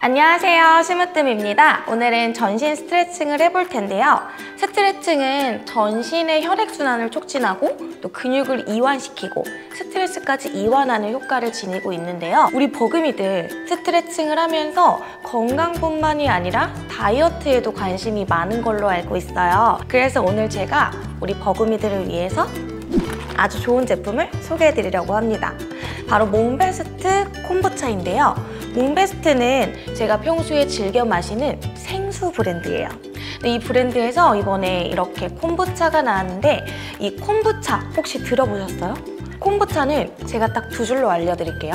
안녕하세요. 심으뜸입니다. 오늘은 전신 스트레칭을 해볼 텐데요. 스트레칭은 전신의 혈액순환을 촉진하고 또 근육을 이완시키고 스트레스까지 이완하는 효과를 지니고 있는데요. 우리 버금이들 스트레칭을 하면서 건강뿐만이 아니라 다이어트에도 관심이 많은 걸로 알고 있어요. 그래서 오늘 제가 우리 버금이들을 위해서 아주 좋은 제품을 소개해드리려고 합니다 바로 몽베스트 콤보차인데요 몽베스트는 제가 평소에 즐겨 마시는 생수 브랜드예요. 이 브랜드에서 이번에 이렇게 콤부차가 나왔는데 이 콤부차 혹시 들어보셨어요? 콤부차는 제가 딱 두 줄로 알려드릴게요.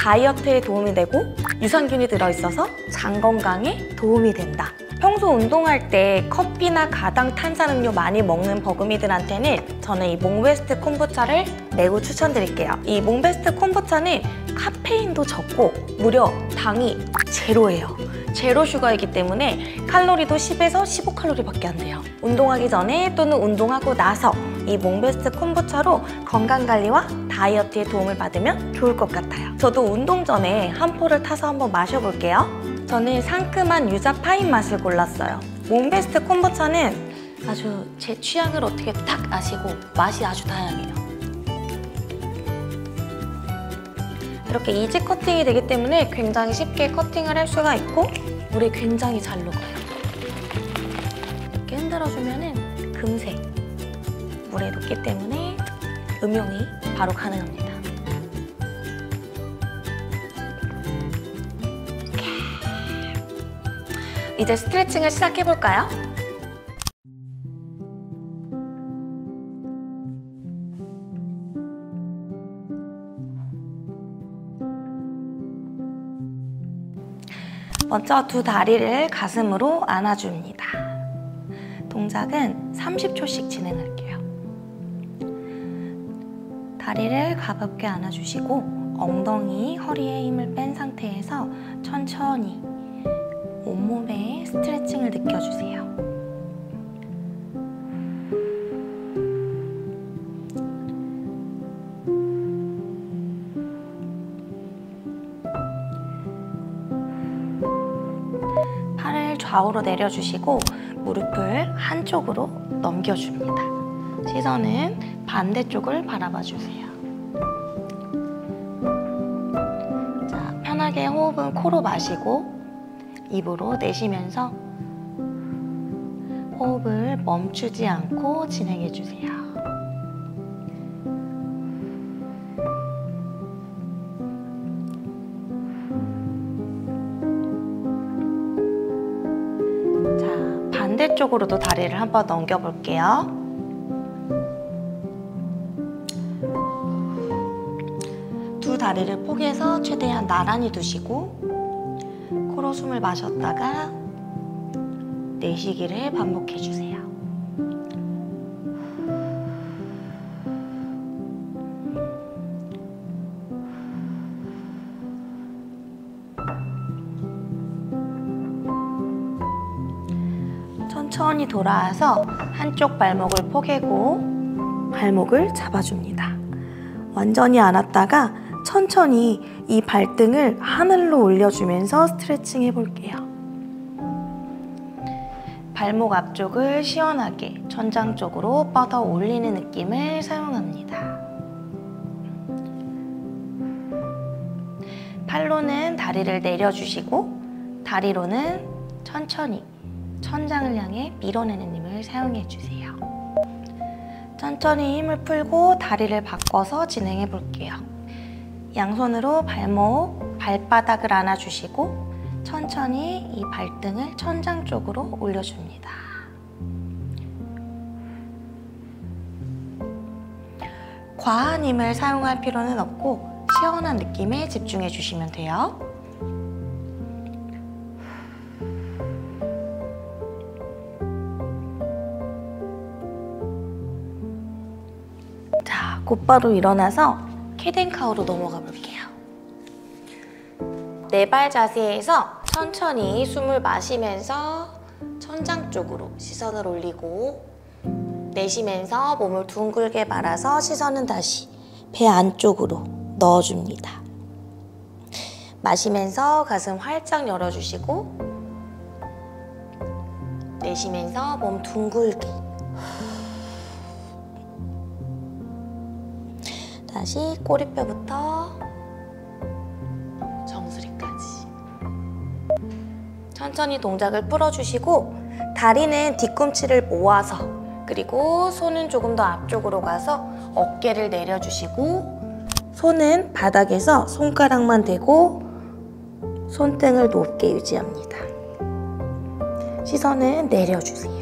다이어트에 도움이 되고 유산균이 들어있어서 장 건강에 도움이 된다. 평소 운동할 때 커피나 가당 탄산음료 많이 먹는 버금이들한테는 저는 이 몽베스트 콤부차를 매우 추천드릴게요. 이 몽베스트 콤부차는 카페인도 적고 무려 당이 제로예요. zero sugar이기 때문에 칼로리도 10에서 15칼로리밖에 안 돼요. 운동하기 전에 또는 운동하고 나서 이 몽베스트 콤부차로 건강관리와 다이어트에 도움을 받으면 좋을 것 같아요. 저도 운동 전에 한 포를 타서 한번 마셔볼게요. 저는 상큼한 유자 파인 맛을 골랐어요. 몽베스트 콤부차는 아주 제 취향을 어떻게 딱 아시고 맛이 아주 다양해요. 이렇게 이지 커팅이 되기 때문에 굉장히 쉽게 커팅을 할 수가 있고 물에 굉장히 잘 녹아요. 이렇게 흔들어주면 금세 물에 녹기 때문에 음용이 바로 가능합니다. 이제 스트레칭을 시작해볼까요? 먼저 두 다리를 가슴으로 안아줍니다. 동작은 30초씩 진행할게요. 다리를 가볍게 안아주시고 엉덩이, 허리에 힘을 뺀 상태에서 천천히 온몸에 스트레칭을 느껴주세요. 팔을 좌우로 내려주시고 무릎을 한쪽으로 넘겨줍니다. 시선은 반대쪽을 바라봐 주세요. 자, 편하게 호흡은 코로 마시고 입으로 내쉬면서 호흡을 멈추지 않고 진행해 주세요. 자, 반대쪽으로도 다리를 한 번 넘겨 볼게요. 두 다리를 포개서 최대한 나란히 두시고 숨을 마셨다가 내쉬기를 반복해 주세요. 천천히 돌아와서 한쪽 발목을 포개고 발목을 잡아줍니다. 완전히 안았다가 천천히 이 발등을 하늘로 올려주면서 스트레칭 해볼게요. 발목 앞쪽을 시원하게 천장 쪽으로 뻗어 올리는 느낌을 사용합니다. 팔로는 다리를 내려주시고 다리로는 천천히 천장을 향해 밀어내는 힘을 사용해 주세요. 천천히 힘을 풀고 다리를 바꿔서 진행해 볼게요. 양손으로 발목, 발바닥을 안아주시고 천천히 이 발등을 천장 쪽으로 올려줍니다. 과한 힘을 사용할 필요는 없고 시원한 느낌에 집중해 주시면 돼요. 자, 곧바로 일어나서 캐덴카우로 넘어가 볼게요. 네발 자세에서 천천히 숨을 마시면서 천장 쪽으로 시선을 올리고 내쉬면서 몸을 둥글게 말아서 시선은 다시 배 안쪽으로 넣어줍니다. 마시면서 가슴 활짝 열어주시고 내쉬면서 몸 둥글게 다시 꼬리뼈부터 정수리까지 천천히 동작을 풀어주시고 다리는 뒤꿈치를 모아서 그리고 손은 조금 더 앞쪽으로 가서 어깨를 내려주시고 손은 바닥에서 손가락만 대고 손등을 높게 유지합니다. 시선은 내려주세요.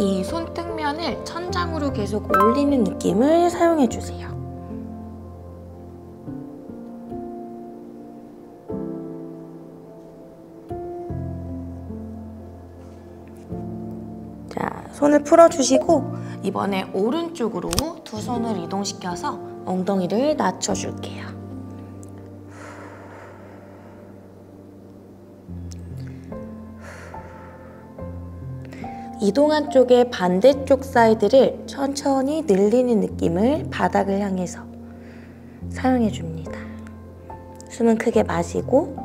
이 손등면을 천장으로 계속 올리는 느낌을 사용해 주세요. 자, 손을 풀어주시고 이번에 오른쪽으로 두 손을 이동시켜서 엉덩이를 낮춰줄게요. 이동한 쪽의 반대쪽 사이드를 천천히 늘리는 느낌을 바닥을 향해서 사용해 줍니다. 숨은 크게 마시고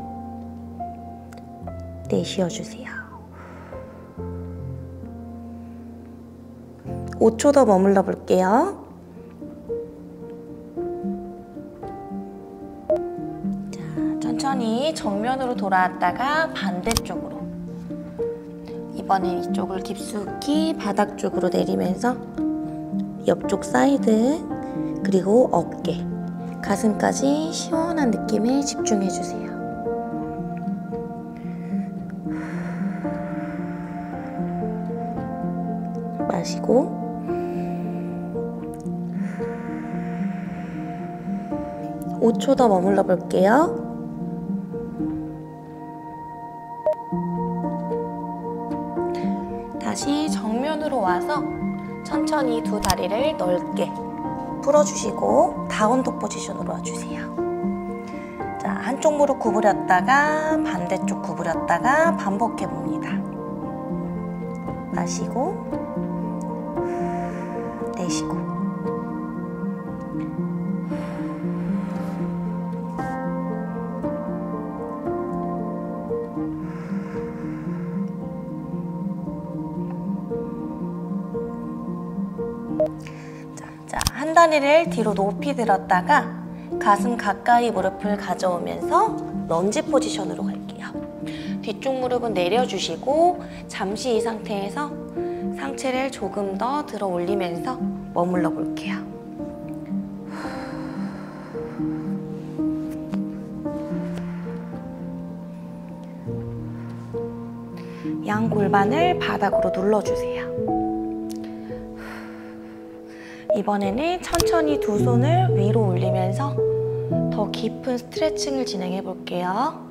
내쉬어 주세요. 5초 더 머물러 볼게요. 자, 천천히 정면으로 돌아왔다가 반대쪽으로. 이번엔 이쪽을 깊숙이 바닥 쪽으로 내리면서 옆쪽 사이드 그리고 어깨, 가슴까지 시원한 느낌에 집중해 주세요. 마시고 오 초 더 머물러 볼게요. 천천히 두 다리를 넓게 풀어주시고 다운독 포지션으로 와주세요. 자, 한쪽 무릎 구부렸다가 반대쪽 구부렸다가 반복해 봅니다. 마시고 자, 한 다리를 뒤로 높이 들었다가 가슴 가까이 무릎을 가져오면서 런지 포지션으로 갈게요. 뒤쪽 무릎은 내려주시고 잠시 이 상태에서 상체를 조금 더 들어 올리면서 머물러 볼게요. 양 골반을 바닥으로 눌러주세요. 이번에는 천천히 두 손을 위로 올리면서 더 깊은 스트레칭을 진행해 볼게요.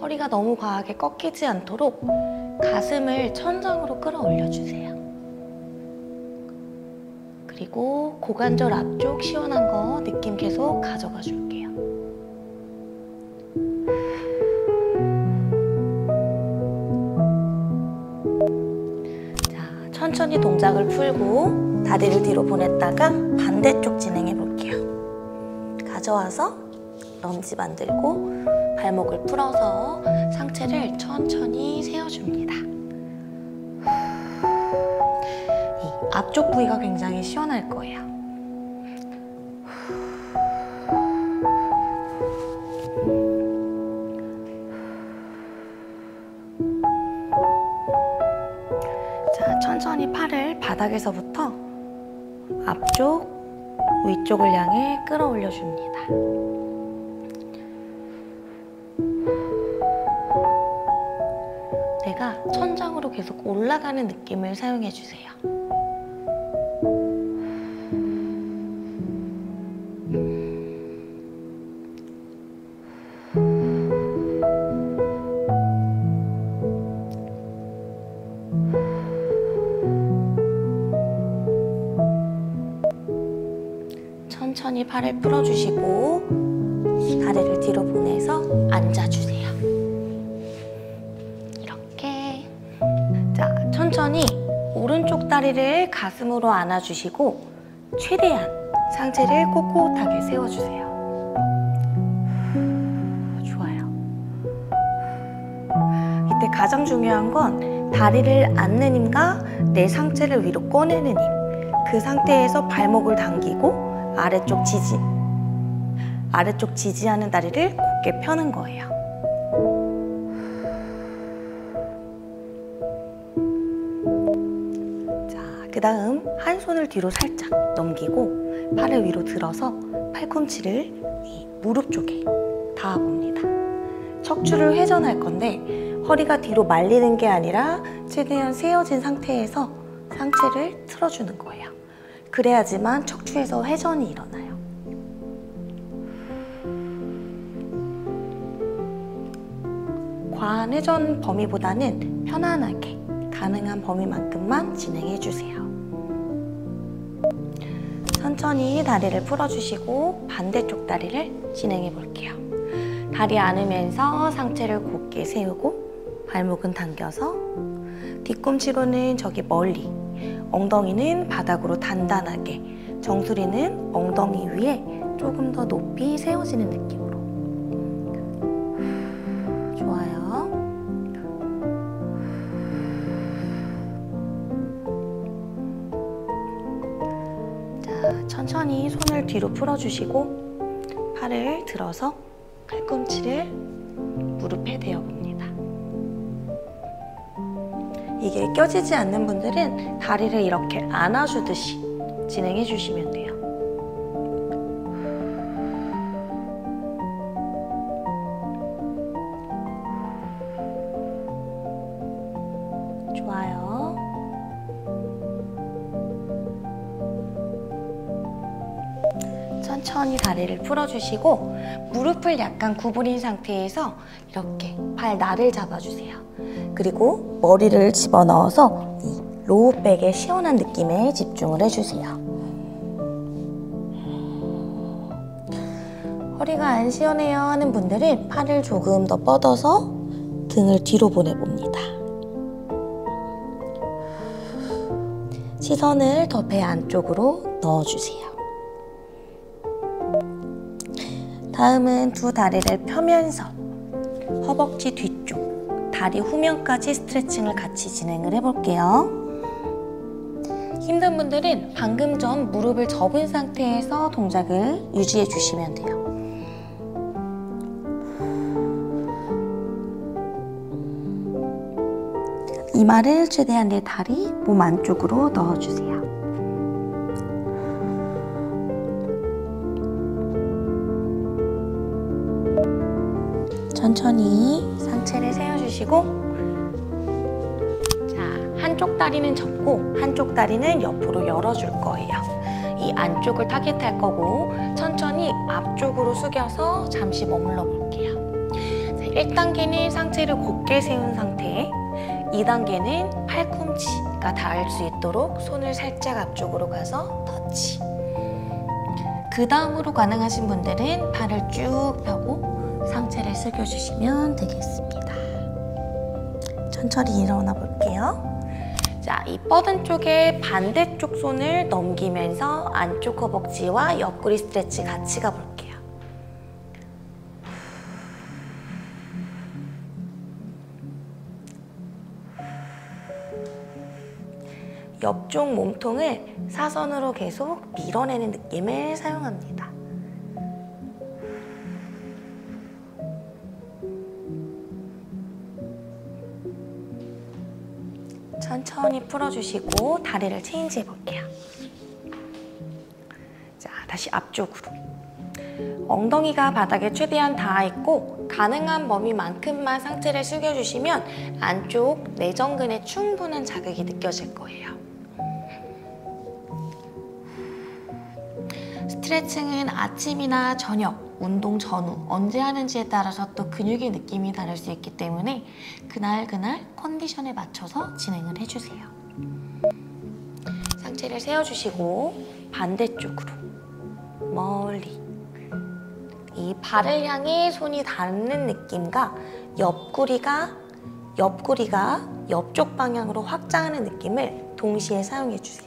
허리가 너무 과하게 꺾이지 않도록 가슴을 천장으로 끌어올려 주세요. 그리고 고관절 앞쪽 시원한 거 느낌 계속 가져가 줄게요. 천천히 동작을 풀고 다리를 뒤로 보냈다가 반대쪽 진행해 볼게요. 가져와서 런지 만들고 발목을 풀어서 상체를 천천히 세워줍니다. 이 앞쪽 부위가 굉장히 시원할 거예요. 바닥에서부터 앞쪽, 위쪽을 향해 끌어올려 줍니다. 내가 천장으로 계속 올라가는 느낌을 사용해 주세요. 팔을 풀어주시고 다리를 뒤로 보내서 앉아주세요. 이렇게 자 천천히 오른쪽 다리를 가슴으로 안아주시고 최대한 상체를 꼿꼿하게 세워주세요. 좋아요. 이때 가장 중요한 건 다리를 앉는 힘과 내 상체를 위로 꺼내는 힘. 그 상태에서 발목을 당기고 아래쪽 지지. 아래쪽 지지하는 다리를 곧게 펴는 거예요. 자, 그 다음 한 손을 뒤로 살짝 넘기고 팔을 위로 들어서 팔꿈치를 이 무릎 쪽에 닿아봅니다. 척추를 회전할 건데 허리가 뒤로 말리는 게 아니라 최대한 세워진 상태에서 상체를 틀어주는 거예요. 그래야지만 척추에서 회전이 일어나요. 과한 회전 범위보다는 편안하게 가능한 범위만큼만 진행해 주세요. 천천히 다리를 풀어주시고 반대쪽 다리를 진행해 볼게요. 다리 안으면서 상체를 곧게 세우고 발목은 당겨서 뒤꿈치로는 저기 멀리 엉덩이는 바닥으로 단단하게 정수리는 엉덩이 위에 조금 더 높이 세워지는 느낌으로 좋아요. 자, 천천히 손을 뒤로 풀어주시고 팔을 들어서 팔꿈치를 무릎에 대어봅니다. 이게 껴지지 않는 분들은 다리를 이렇게 안아주듯이 진행해 주시면 돼요. 좋아요. 천천히 다리를 풀어주시고 무릎을 약간 구부린 상태에서 이렇게 발 나를 잡아주세요. 그리고 머리를 집어넣어서 이 로우백의 시원한 느낌에 집중을 해주세요. 허리가 안 시원해요 하는 분들은 팔을 조금 더 뻗어서 등을 뒤로 보내봅니다. 시선을 더 배 안쪽으로 넣어주세요. 다음은 두 다리를 펴면서 허벅지 뒤쪽, 다리 후면까지 스트레칭을 같이 진행을 해볼게요. 힘든 분들은 방금 전 무릎을 접은 상태에서 동작을 유지해 주시면 돼요. 이마를 최대한 내 다리 몸 안쪽으로 넣어주세요. 천천히 상체를 세워 주시고 자 한쪽 다리는 접고 한쪽 다리는 옆으로 열어줄 거예요. 이 안쪽을 타겟할 거고 천천히 앞쪽으로 숙여서 잠시 머물러 볼게요. 자, 1단계는 상체를 곧게 세운 상태 2단계는 팔꿈치가 닿을 수 있도록 손을 살짝 앞쪽으로 가서 터치 그 다음으로 가능하신 분들은 팔을 쭉 펴고 상체를 숙여주시면 되겠습니다. 천천히 일어나 볼게요. 자, 이 뻗은 쪽에 반대쪽 손을 넘기면서 안쪽 허벅지와 옆구리 스트레치 같이 가볼게요. 옆쪽 몸통을 사선으로 계속 밀어내는 느낌을 사용합니다. 천천히 풀어주시고 다리를 체인지 해볼게요. 자, 다시 앞쪽으로. 엉덩이가 바닥에 최대한 닿아 있고 가능한 범위만큼만 상체를 숙여주시면 안쪽 내전근에 충분한 자극이 느껴질 거예요. 스트레칭은 아침이나 저녁, 운동 전후 언제 하는지에 따라서 또 근육의 느낌이 다를 수 있기 때문에 그날 그날 컨디션에 맞춰서 진행을 해주세요. 상체를 세워주시고 반대쪽으로 멀리 이 발을 향해 손이 닿는 느낌과 옆구리가 옆구리가 옆쪽 방향으로 확장하는 느낌을 동시에 사용해 주세요.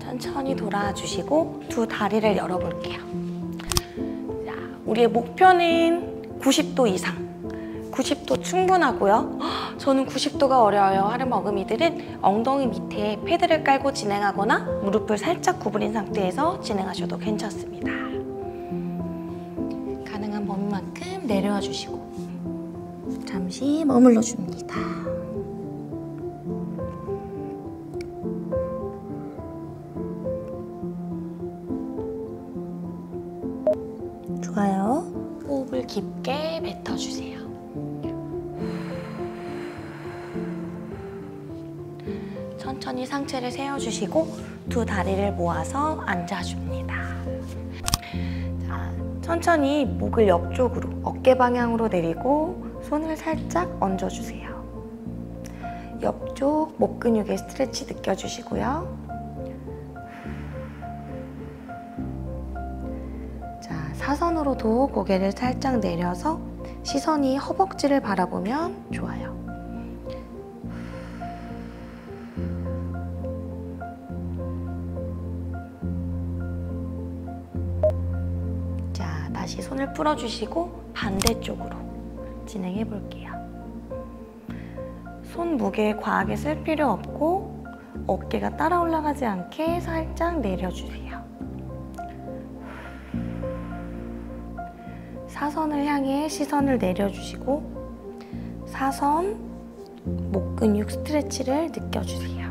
천천히 돌아와 주시고 두 다리를 열어볼게요. 자, 우리의 목표는 90도 이상. 90도 충분하고요. 헉, 저는 90도가 어려워요 하는 머금이들은 엉덩이 밑에 패드를 깔고 진행하거나 무릎을 살짝 구부린 상태에서 진행하셔도 괜찮습니다. 내려와 주시고 잠시 머물러 줍니다. 좋아요. 호흡을 깊게 뱉어주세요. 천천히 상체를 세워주시고 두 다리를 모아서 앉아줍니다. 자, 천천히 목을 옆쪽으로 어깨 방향으로 내리고 손을 살짝 얹어주세요. 옆쪽 목 근육의 스트레치 느껴주시고요. 자, 사선으로도 고개를 살짝 내려서 시선이 허벅지를 바라보면 좋아요. 다시 손을 풀어주시고 반대쪽으로 진행해 볼게요. 손 무게 과하게 쓸 필요 없고 어깨가 따라 올라가지 않게 살짝 내려주세요. 사선을 향해 시선을 내려주시고 사선 목 근육 스트레치를 느껴주세요.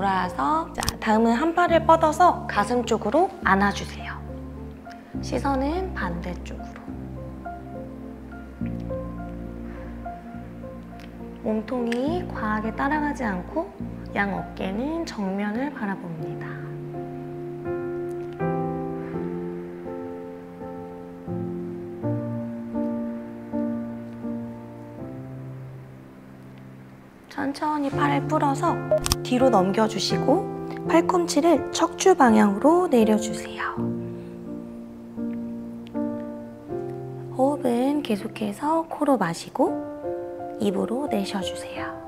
돌아와서 자, 다음은 한 팔을 뻗어서 가슴 쪽으로 안아주세요. 시선은 반대쪽으로. 몸통이 과하게 따라가지 않고 양 어깨는 정면을 바라봅니다. 천천히 팔을 풀어서 뒤로 넘겨주시고 팔꿈치를 척추 방향으로 내려주세요. 호흡은 계속해서 코로 마시고 입으로 내쉬어주세요.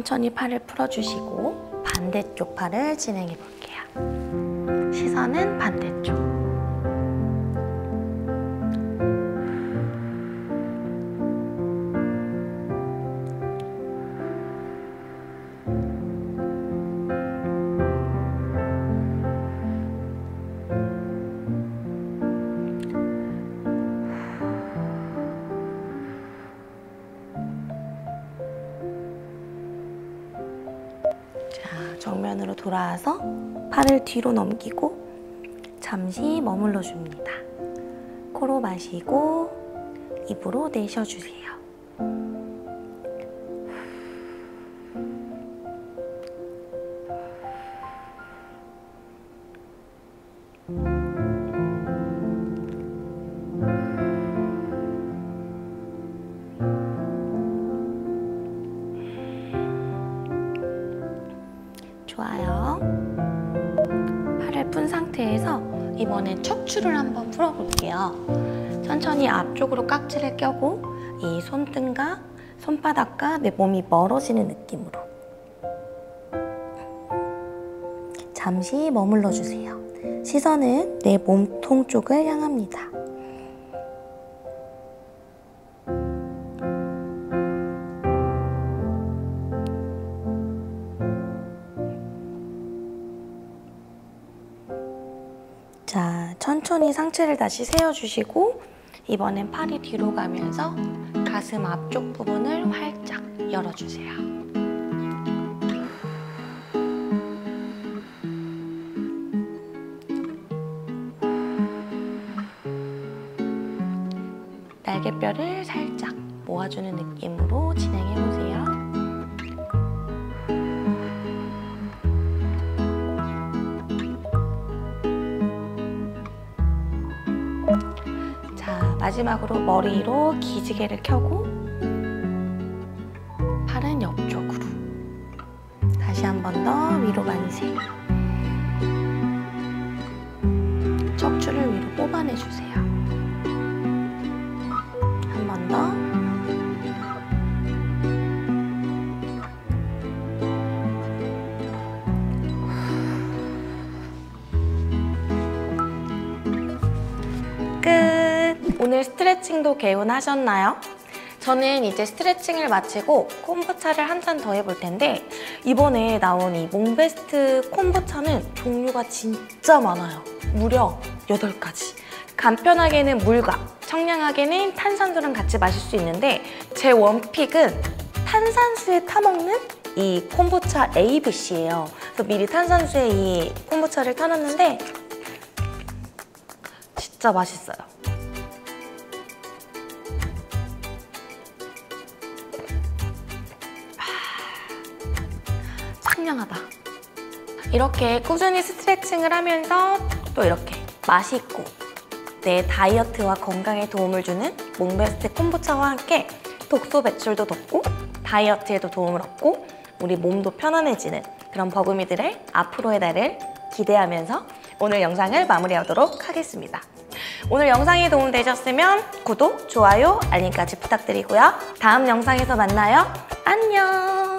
천천히 팔을 풀어주시고 반대쪽 팔을 진행해 볼게요. 시선은 반대쪽. 정면으로 돌아와서 팔을 뒤로 넘기고 잠시 머물러 줍니다. 코로 마시고 입으로 내쉬어주세요. 척추를 한번 풀어볼게요. 천천히 앞쪽으로 깍지를 껴고 이 손등과 손바닥과 내 몸이 멀어지는 느낌으로 잠시 머물러 주세요. 시선은 내 몸통 쪽을 향합니다. 하체를 다시 세워주시고 이번엔 팔이 뒤로 가면서 가슴 앞쪽 부분을 활짝 열어주세요. 날개뼈를 살짝 모아주는 느낌으로 진행해볼게요. 마지막으로 머리로 기지개를 켜고 팔은 옆쪽으로. 다시 한 번 더 위로 만세 척추를 위로 뽑아내주세요 오늘 스트레칭도 개운하셨나요? 저는 이제 스트레칭을 마치고 콤보차를 한 잔 더 해볼 텐데 이번에 나온 이 몽베스트 콤보차는 종류가 진짜 많아요. 무려 8가지. 간편하게는 물과 청량하게는 탄산수랑 같이 마실 수 있는데 제 원픽은 탄산수에 타먹는 이 콤보차 ABC예요. 그래서 미리 탄산수에 이 콤보차를 타놨는데 진짜 맛있어요. 청량하다. 이렇게 꾸준히 스트레칭을 하면서 또 이렇게 맛있고 내 다이어트와 건강에 도움을 주는 몽베스트 콤보차와 함께 독소 배출도 돕고 다이어트에도 도움을 얻고 우리 몸도 편안해지는 그런 버금이들의 앞으로의 날을 기대하면서 오늘 영상을 마무리하도록 하겠습니다. 오늘 영상이 도움되셨으면 구독, 좋아요, 알림까지 부탁드리고요. 다음 영상에서 만나요. 안녕!